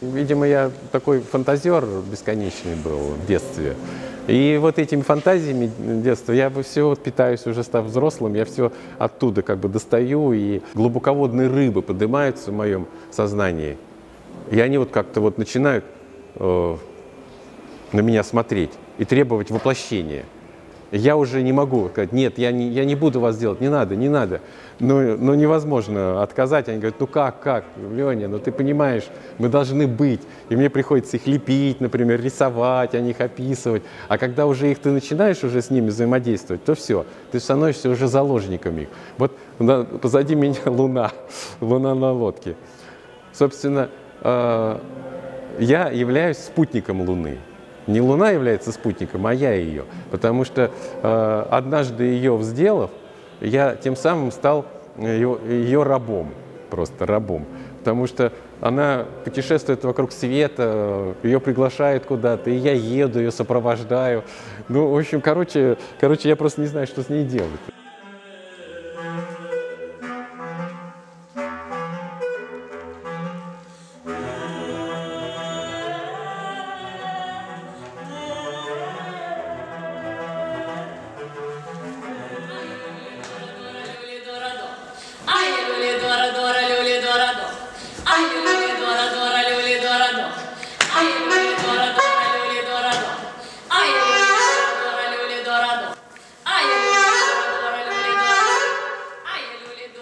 Видимо, я такой фантазер бесконечный был в детстве. И вот этими фантазиями детства я все питаюсь уже став взрослым, я все оттуда как бы достаю, и глубоководные рыбы поднимаются в моем сознании. И они вот как-то вот начинают э, на меня смотреть и требовать воплощения – я уже не могу сказать, нет, я не, я не буду вас делать, не надо, не надо. Но, но невозможно отказать. Они говорят, ну как, как, Леня, ну ты понимаешь, мы должны быть. И мне приходится их лепить, например, рисовать, о них описывать. А когда уже их ты начинаешь уже с ними взаимодействовать, то все, ты становишься уже заложником их. Вот позади меня луна, луна на лодке. Собственно, э, я являюсь спутником Луны. Не Луна является спутником, а я ее. Потому что э, однажды ее сделав, я тем самым стал ее, ее рабом, просто рабом. Потому что она путешествует вокруг света, ее приглашают куда-то, и я еду, ее сопровождаю. Ну, в общем, короче, короче, я просто не знаю, что с ней делать.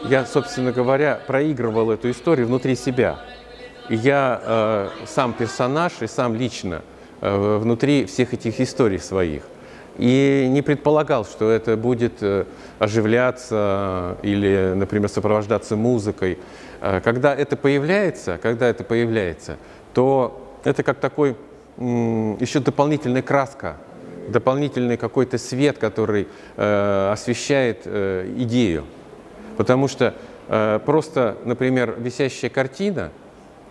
Я, собственно говоря, проигрывал эту историю внутри себя. И я э, сам персонаж и сам лично э, внутри всех этих историй своих. И не предполагал, что это будет э, оживляться или, например, сопровождаться музыкой. Э, когда это появляется, когда это появляется, то это как такой еще дополнительная краска, дополнительный какой-то свет, который э, освещает э, идею. Потому что э, просто, например, висящая картина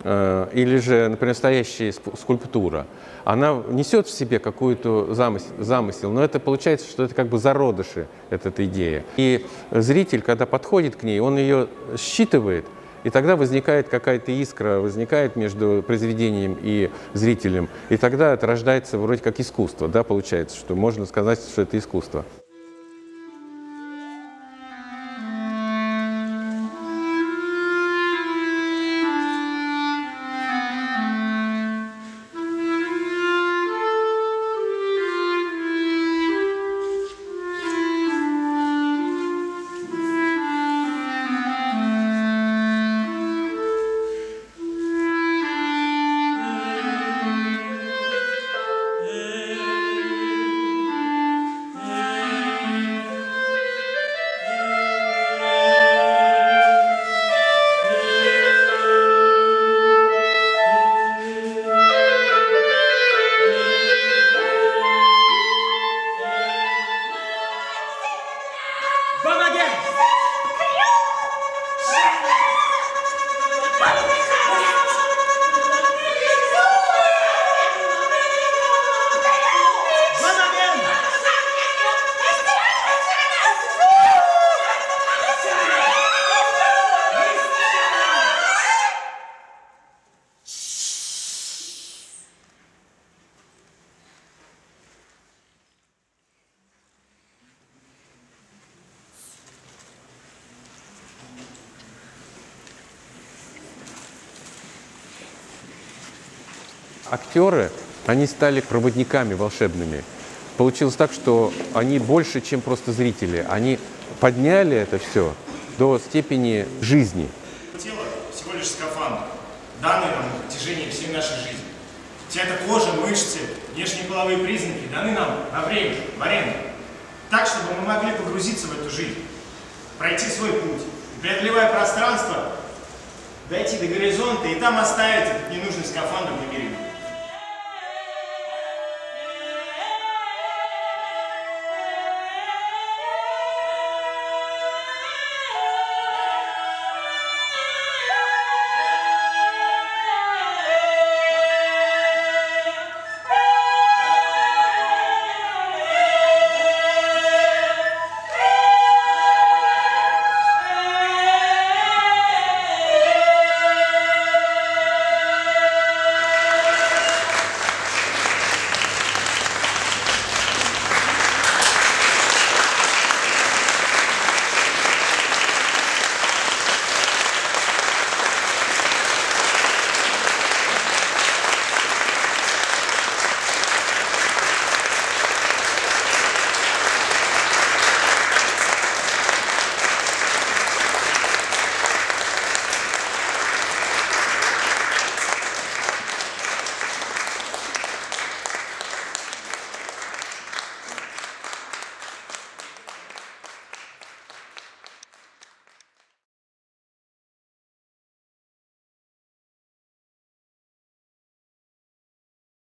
э, или же, например, настоящая скульптура, она несет в себе какую-то замысел, замысел, но это получается, что это как бы зародыши, эта идея. И зритель, когда подходит к ней, он ее считывает, и тогда возникает какая-то искра, возникает между произведением и зрителем. И тогда это рождается вроде как искусство, да, получается, что можно сказать, что это искусство. Актеры, они стали проводниками волшебными. Получилось так, что они больше, чем просто зрители. Они подняли это все до степени жизни. Тело всего лишь скафандр, данный нам на протяжении всей нашей жизни. Вся эта кожа, мышцы, внешние половые признаки даны нам на время, в аренду. Так, чтобы мы могли погрузиться в эту жизнь, пройти свой путь, преодолевая пространство, дойти до горизонта и там оставить ненужный.